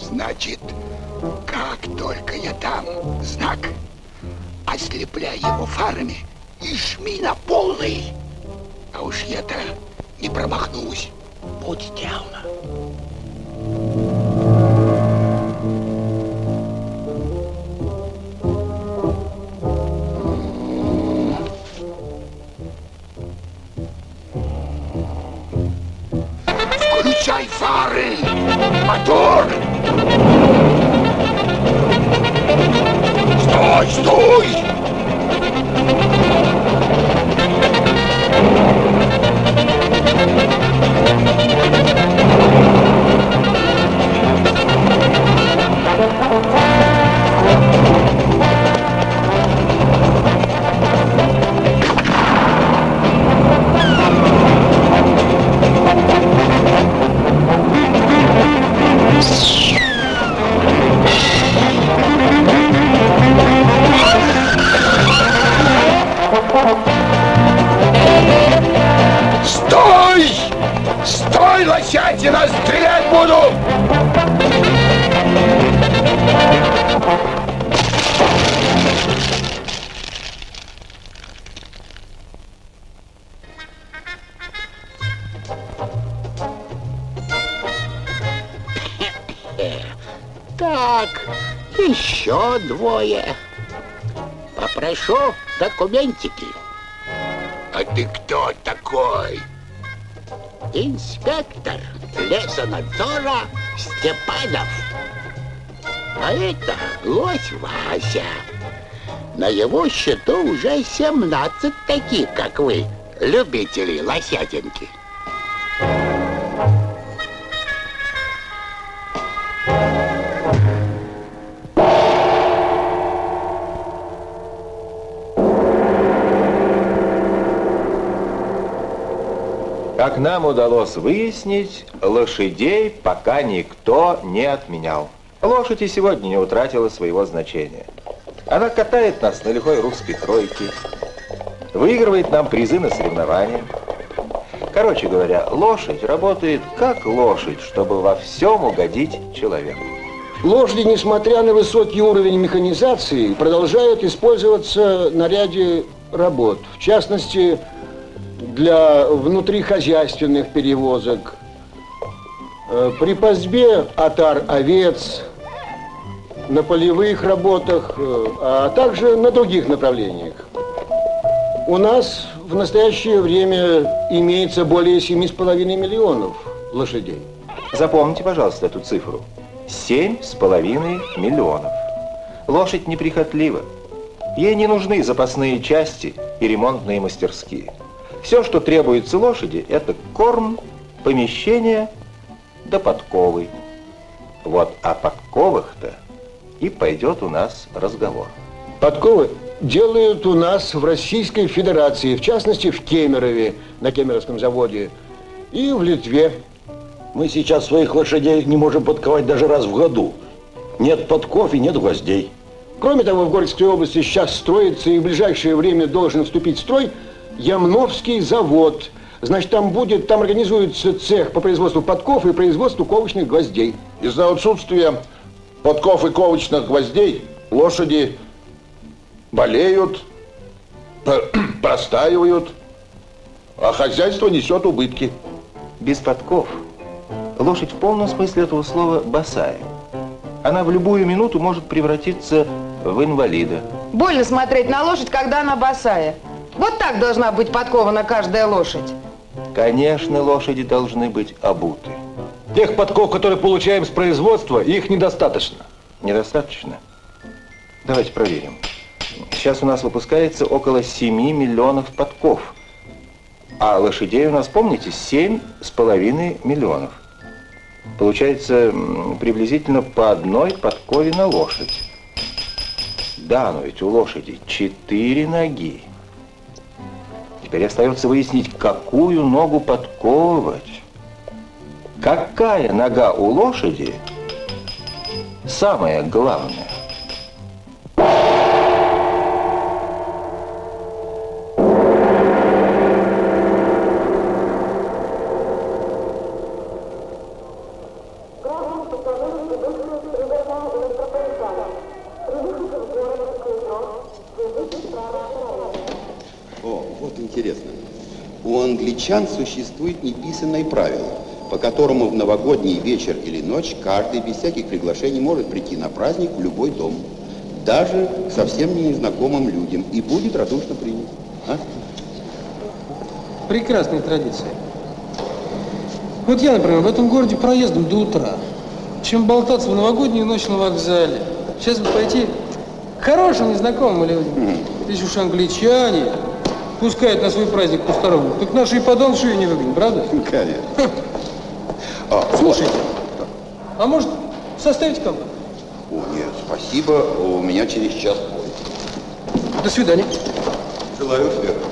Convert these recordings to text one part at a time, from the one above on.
Значит, как только я дам знак, ослепляй его фарами и жми на полный. А уж я-то не промахнусь. Будь down. Лосятина! Стрелять буду! Так, еще двое. Попрошу документики. А ты кто такой? Инспектор лесонадзора Степанов. А это лось Вася. На его счету уже 17 таких, как вы, любители лосятинки. Как нам удалось выяснить, лошадей пока никто не отменял. Лошадь и сегодня не утратила своего значения. Она катает нас на лихой русской тройке, выигрывает нам призы на соревнованиях. Короче говоря, лошадь работает как лошадь, чтобы во всем угодить человеку. Лошади, несмотря на высокий уровень механизации, продолжают использоваться на ряде работ. В частности, для внутрихозяйственных перевозок, э, при пастьбе отар овец, на полевых работах, э, а также на других направлениях. У нас в настоящее время имеется более 7,5 миллионов лошадей. Запомните, пожалуйста, эту цифру. Семь с половиной миллионов. Лошадь неприхотлива. Ей не нужны запасные части и ремонтные мастерские. Все, что требуется лошади, это корм, помещение да подковы. Вот о подковах-то и пойдет у нас разговор. Подковы делают у нас в Российской Федерации, в частности в Кемерове, на Кемеровском заводе, и в Литве. Мы сейчас своих лошадей не можем подковать даже раз в году. Нет подков и нет гвоздей. Кроме того, в Горьковской области сейчас строится и в ближайшее время должен вступить в строй Ямновский завод. Значит, там будет, там организуется цех по производству подков и производству ковочных гвоздей. Из-за отсутствия подков и ковочных гвоздей лошади болеют, простаивают, а хозяйство несет убытки. Без подков лошадь в полном смысле этого слова босая. Она в любую минуту может превратиться в инвалида. Больно смотреть на лошадь, когда она босая. Вот так должна быть подкована каждая лошадь. Конечно, лошади должны быть обуты. Тех подков, которые получаем с производства, их недостаточно. Недостаточно? Давайте проверим. Сейчас у нас выпускается около 7 миллионов подков. А лошадей у нас, помните, 7 с половиной миллионов. Получается приблизительно по одной подкове на лошадь. Да, но ведь у лошади 4 ноги. Теперь остается выяснить, какую ногу подковывать. Какая нога у лошади самое главное? Англичан существует неписанное правило, по которому в новогодний вечер или ночь каждый без всяких приглашений может прийти на праздник в любой дом, даже к совсем незнакомым людям, и будет радушно принят. А? Прекрасная традиция. Вот я, например, в этом городе проездом до утра. Чем болтаться в новогоднюю ночь на вокзале. Сейчас бы пойти к хорошим незнакомым людям. Если уж англичане пускают на свой праздник посторонних, так наши и подон шею не выгонят, правда? Конечно. Слушайте, а может составить компанию? О, нет, спасибо, у меня через час поезд. До свидания. Желаю успеха.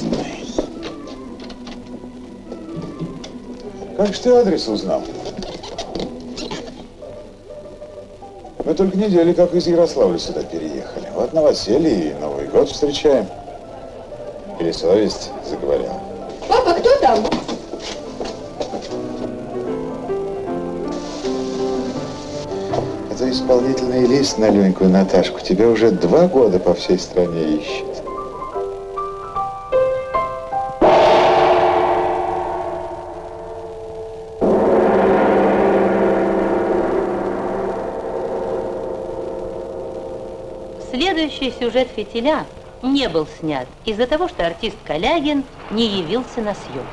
Любезный. Как же ты адрес узнал? Мы только недели как из Ярославля сюда переехали. Вот новоселье и Новый год встречаем. Или совесть заговорила. Папа, кто там? Это исполнительный лист на Ленькую Наташку. Тебя уже два года по всей стране ищет. Следующий сюжет «Фитиля» не был снят из-за того, что артист Калягин не явился на съем.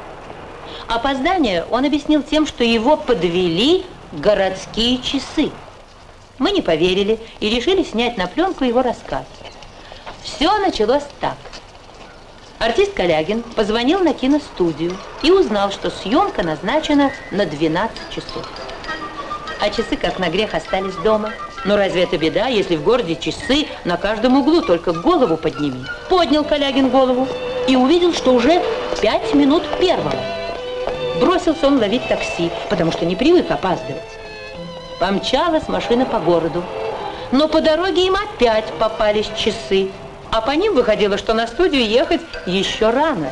Опоздание он объяснил тем, что его подвели городские часы. Мы не поверили и решили снять на пленку его рассказ. Все началось так. Артист Калягин позвонил на киностудию и узнал, что съемка назначена на 12 часов. А часы, как на грех, остались дома. Но разве это беда, если в городе часы на каждом углу, только голову подними? Поднял Калягин голову и увидел, что уже пять минут первого. Бросился он ловить такси, потому что не привык опаздывать. Помчалась машина по городу. Но по дороге им опять попались часы. А по ним выходило, что на студию ехать еще рано.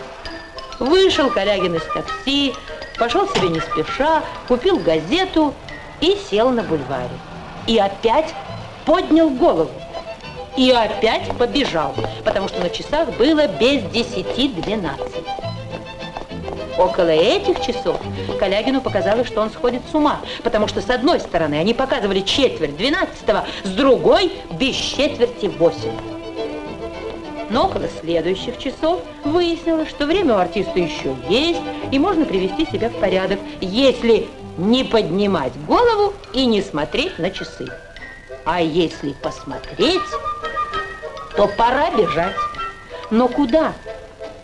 Вышел Калягин из такси, пошел себе не спеша, купил газету и сел на бульваре. И опять поднял голову. И опять побежал, потому что на часах было без десяти двенадцать. Около этих часов Калягину показалось, что он сходит с ума, потому что с одной стороны они показывали четверть двенадцатого, с другой без четверти восемь. Но около следующих часов выяснилось, что время у артиста еще есть, и можно привести себя в порядок, если не поднимать голову и не смотреть на часы. А если посмотреть, то пора бежать. Но куда?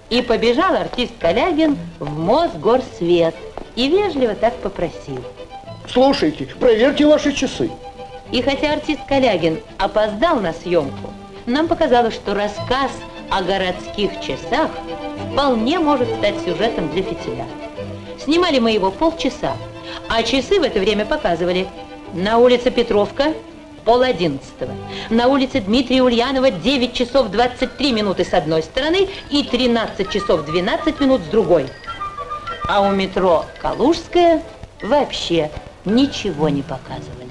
И побежал артист Калягин в Мосгорсвет и вежливо так попросил. Слушайте, проверьте ваши часы. И хотя артист Калягин опоздал на съемку, нам показалось, что рассказ о городских часах вполне может стать сюжетом для фитиля. Снимали мы его полчаса, а часы в это время показывали на улице Петровка пол одиннадцатого, на улице Дмитрия Ульянова 9 часов 23 минуты с одной стороны и 13 часов 12 минут с другой. А у метро Калужская вообще ничего не показывали.